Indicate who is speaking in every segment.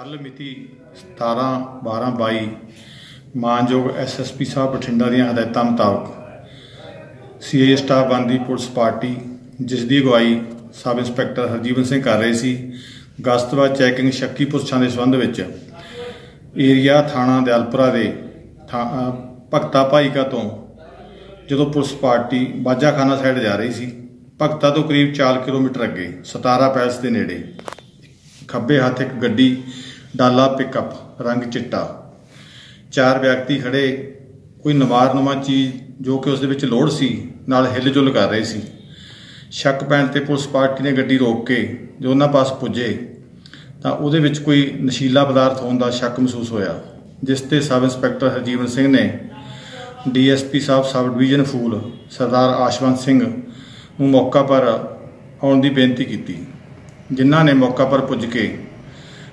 Speaker 1: ਕੱਲ ਮਿਤੀ 17 12 22 ਮਾਨਯੋਗ ਐਸਐਸਪੀ ਸਾਹਿਬ ਬਠਿੰਡਾ ਦੀਆਂ ਹਦਾਇਤਾਂ ਮੁਤਾਬਕ ਸੀਏ ਸਟਾਫ ਬੰਦੀ ਪੁਲਿਸ ਪਾਰਟੀ, ਜਿਸ ਦੀ ਅਗਵਾਈ ਸਬ ਇੰਸਪੈਕਟਰ ਹਰਜੀਵਨ ਸਿੰਘ ਕਰ ਰਹੇ ਸੀ ਗਸ਼ਤਵਾਰ ਚੈਕਿੰਗ ਸ਼ੱਕੀ ਪੁਰਸ਼ਾਂ ਦੇ ਸੰਬੰਧ ਵਿੱਚ ਏਰੀਆ ਥਾਣਾ ਦਿਆਲਪੁਰਾ ਦੇ ਥਾ- ਭਗਤਾ ਭਾਈਕਾ ਤੋਂ ਜਦੋਂ ਪੁਲਿਸ ਪਾਰਟੀ ਬਾਜਾਖਾਨਾ ਸਾਈਡ ਜਾ ਰਹੀ ਸੀ, ਭਗਤਾ ਤੋਂ ਕਰੀਬ 4 ਕਿਲੋਮੀਟਰ ਅੱਗੇ 17 ਪੈਲਸ ਦੇ ਨੇੜੇ। ਖੱਬੇ ਹੱਥ ਇੱਕ ਗੱਡੀ, ਡਾਲਾ ਪਿਕਅਪ ਰੰਗ ਚਿੱਟਾ। ਚਾਰ ਵਿਅਕਤੀ ਖੜੇ। ਕੋਈ ਨਵਾਰਨੁਮਾ ਚੀਜ਼ ਜੋ ਕਿ ਉਸ ਦੇ ਵਿੱਚ ਲੋਡ ਸੀ, ਨਾਲ ਹਿੱਲ ਜੁਲ ਕਰ ਰਹੇ ਸੀ। ਸ਼ੱਕ ਪੈਣ ਤੇ ਪੁਲਿਸ ਪਾਰਟੀ ਨੇ ਗੱਡੀ ਰੋਕ ਕੇ ਜੋ ਉਹਨਾਂ ਪਾਸ ਪੁੱਜੇ, ਤਾਂ ਉਹਦੇ ਵਿੱਚ ਕੋਈ ਨਸ਼ੀਲਾ ਪਦਾਰਥ ਹੋਣ ਦਾ ਸ਼ੱਕ ਮਹਿਸੂਸ ਹੋਇਆ, ਜਿਸ ਤੇ ਸਬ ਇੰਸਪੈਕਟਰ ਹਰਜੀਵਨ ਸਿੰਘ ਨੇ ਡੀਐਸਪੀ ਸਾਹਿਬ ਸਬ ਡਿਵੀਜ਼ਨ ਫੂਲ ਸਰਦਾਰ ਆਸ਼ਵੰਤ ਸਿੰਘ ਨੂੰ ਮੌਕਾ ਪਰ ਆਉਣ ਦੀ ਬੇਨਤੀ ਕੀਤੀ। ਜਿਨ੍ਹਾਂ ਨੇ ਮੌਕਾ ਪਰ ਪੁੱਜ ਕੇ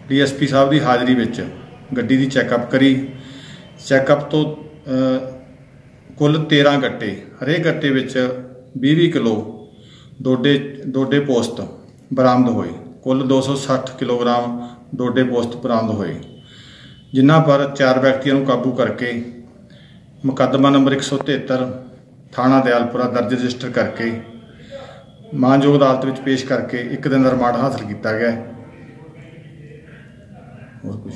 Speaker 1: ਡੀਐਸਪੀ ਸਾਹਿਬ ਦੀ ਹਾਜ਼ਰੀ ਵਿੱਚ ਗੱਡੀ ਦੀ ਚੈੱਕਅਪ ਕਰੀ। ਚੈੱਕਅਪ ਤੋਂ ਕੁੱਲ 13 ਗੱਟੇ, ਹਰੇਕ ਗੱਟੇ ਵਿੱਚ 20-20 ਕਿਲੋ ਡੋਡੇ ਡੋਡੇ ਪੋਸਟ ਬਰਾਮਦ ਹੋਏ। ਕੁੱਲ 260 ਕਿਲੋਗ੍ਰਾਮ ਡੋਡੇ ਪੋਸਟ ਬਰਾਮਦ ਹੋਏ, ਜਿਨ੍ਹਾਂ ਪਰ ਚਾਰ ਵਿਅਕਤੀਆਂ ਨੂੰ ਕਾਬੂ ਕਰਕੇ ਮੁਕੱਦਮਾ ਨੰਬਰ 173 ਥਾਣਾ ਦਿਆਲਪੁਰਾ ਦਰਜ ਰਜਿਸਟਰ ਕਰਕੇ ਮਾਨਯੋਗ ਅਦਾਲਤ ਵਿੱਚ ਪੇਸ਼ ਕਰਕੇ ਇੱਕ ਦਿਨ ਦਾ ਰਿਮਾਂਡ ਹਾਸਲ ਕੀਤਾ ਗਿਆ ਹੈ। ਹੋਰ ਕੁਝ